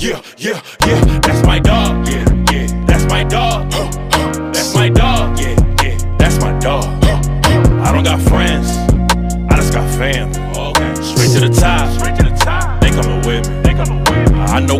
Yeah, yeah, yeah, that's my dog. Yeah, yeah, that's my dog. That's my dog. Yeah, yeah, that's my dog. I don't got friends, I just got fam. Straight to the top. Straight to the top. Think I'm a whip. Think I'm. I know.